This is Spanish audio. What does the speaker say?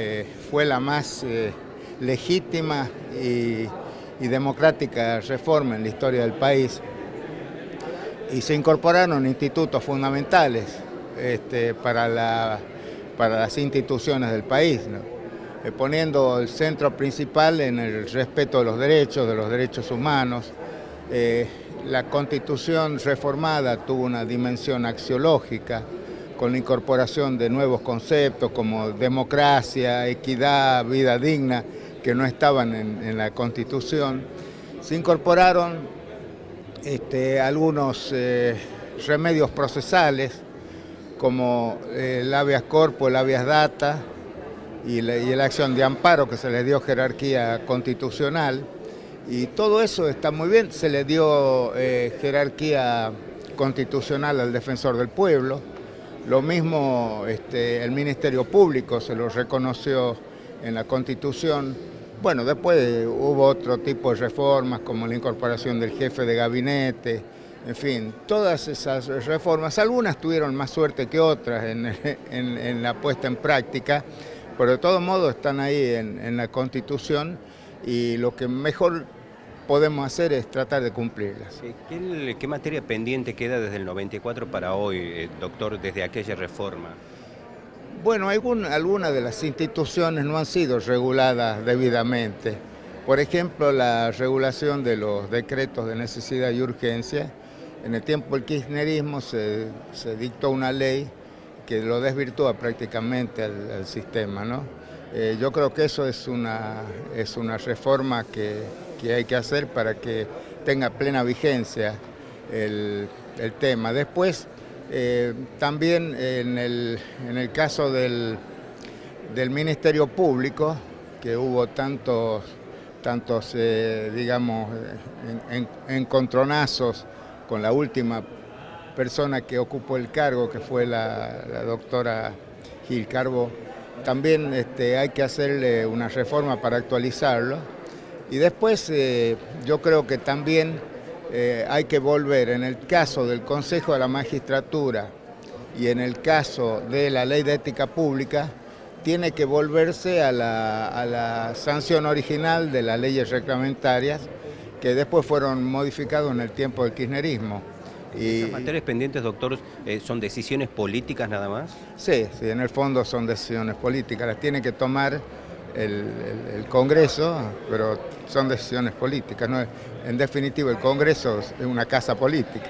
eh, fue la más eh, legítima y, democrática reforma en la historia del país y se incorporaron institutos fundamentales este, para, las instituciones del país, eh, poniendo el centro principal en el respeto de los derechos, de los derechos humanos. la constitución reformada tuvo una dimensión axiológica, con la incorporación de nuevos conceptos como democracia, equidad, vida digna, que no estaban en, la Constitución. Se incorporaron este, algunos eh, remedios procesales como eh, el habeas corpus, el habeas data y la, acción de amparo que se le dio jerarquía constitucional. Y todo eso está muy bien, se le dio eh, jerarquía constitucional al defensor del pueblo, lo mismo este, el Ministerio Público se lo reconoció en la Constitución. Bueno, después hubo otro tipo de reformas como la incorporación del jefe de gabinete, en fin, todas esas reformas, algunas tuvieron más suerte que otras en, la puesta en práctica, pero de todos modos están ahí en la Constitución y lo que mejor podemos hacer es tratar de cumplirlas. ¿Qué, materia pendiente queda desde el 94 para hoy, eh, doctor, desde aquella reforma? Bueno, algunas de las instituciones no han sido reguladas debidamente. Por ejemplo, la regulación de los decretos de necesidad y urgencia. En el tiempo del kirchnerismo se, dictó una ley que lo desvirtúa prácticamente al, sistema. ¿no? Eh, yo creo que eso es una, es una reforma que que hay que hacer para que tenga plena vigencia el, tema. Después, eh, también en el, caso del, Ministerio Público, que hubo tantos, tantos eh, digamos, encontronazos con la última persona que ocupó el cargo, que fue la, doctora Gil Carbo, también este, hay que hacerle una reforma para actualizarlo y después eh, yo creo que también eh, hay que volver, en el caso del Consejo de la Magistratura y en el caso de la Ley de Ética Pública, tiene que volverse a la, sanción original de las leyes reglamentarias que después fueron modificadas en el tiempo del kirchnerismo. Y, ¿Esas materias pendientes, doctor, eh, son decisiones políticas nada más? Sí, sí, en el fondo son decisiones políticas, las tiene que tomar el, Congreso, pero son decisiones políticas. ¿no? En definitiva, el Congreso es una casa política.